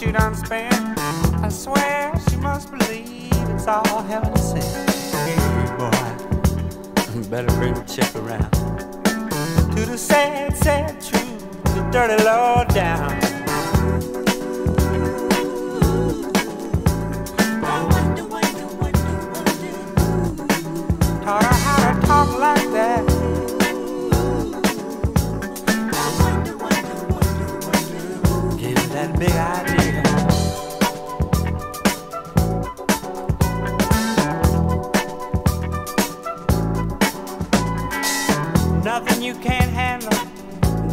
you done spent. I swear she must believe it's all heaven sent. Hey, boy, better bring the check around. To the sad, sad truth, the dirty low down. Taught her how to talk like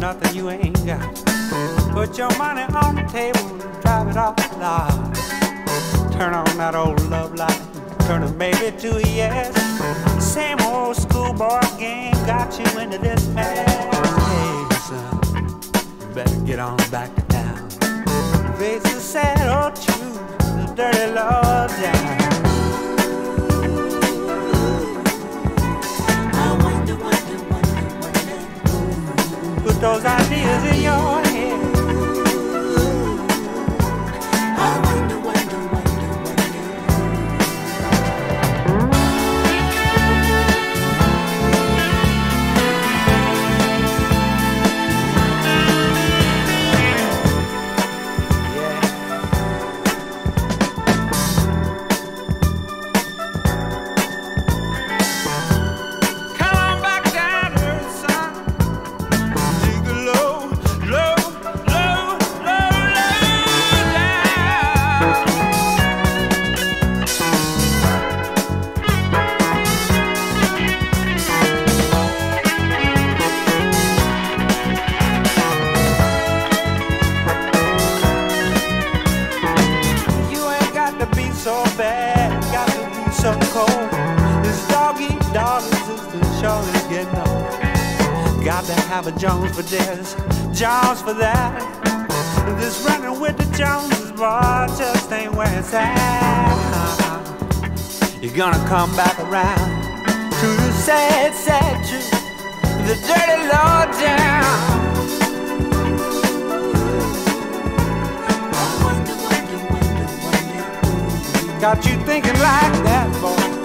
nothing you ain't got. Put your money on the table and drive it off the lot. Turn on that old love light, turn a maybe to a yes. Same old schoolboy game got you into this mess. Hey, son, you better get on back to town. Face the sad old truth, the dirty law Put those ideas in your Got to have a Jones for this, Jones for that. This running with the Joneses, boy, just ain't where it's at. You're gonna come back around to the sad, sad truth, the dirty low down. Got you thinking like that, boy.